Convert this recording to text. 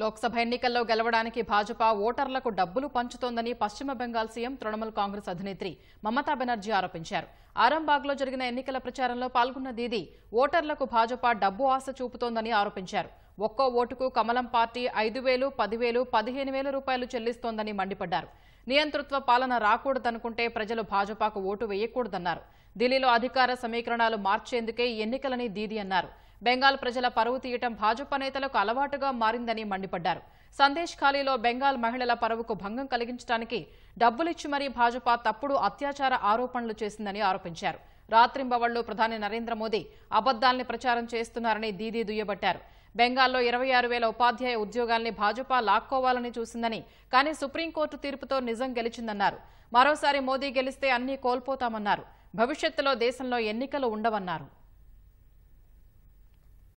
లోక్సభ ఎన్నికల్లో గెలవడానికి భాజపా ఓటర్లకు డబ్బులు పంచుతోందని పశ్చిమ బెంగాల్ సీఎం తృణమూల్ కాంగ్రెస్ అధినేత్రి మమతా బెనర్జీ ఆరోపించారు. ఆరంబాగ్లో జరిగిన ఎన్నికల ప్రచారంలో పాల్గొన్న దీది ఓటర్లకు భాజపా డబ్బు ఆశ చూపుతోందని ఆరోపించారు. ఒక్కో ఓటుకు కమలం పార్టీ ఐదు వేలు పదివేలు పదిహేను వేల రూపాయలు చెల్లిస్తోందని మండిపడ్డారు. నియంతృత్వ పాలన రాకూడదనుకుంటే ప్రజలు భాజపాకు ఓటు వేయకూడదన్నారు. ఢిల్లీలో అధికార సమీకరణాలు మార్చేందుకే ఈ ఎన్నికలని దీది అన్నారు. బెంగాల్ ప్రజల పరువు తీయటం భాజపా నేతలకు అలవాటుగా మారిందని మండిపడ్డారు. సందేశ్ ఖాళీలో బెంగాల్ మహిళల పరువుకు భంగం కలిగించడానికి డబ్బులిచ్చి మరీ భాజపా తప్పుడు అత్యాచార ఆరోపణలు చేసిందని ఆరోపించారు. రాత్రింబవళ్ళు ప్రధాని నరేంద్ర మోదీ అబద్దాల్ని ప్రచారం చేస్తున్నారని దీదీ దుయ్యబట్టారు. బెంగాల్లో ఇరవై ఆరు వేల ఉపాధ్యాయ ఉద్యోగాల్ని భాజపా లాక్కోవాలని చూసిందని కానీ సుప్రీంకోర్టు తీర్పుతో నిజం గెలిచిందన్నారు. మరోసారి మోదీ గెలిస్తే అన్నీ కోల్పోతామన్నారు. భవిష్యత్తులో దేశంలో ఎన్నికలు ఉండవన్నారు.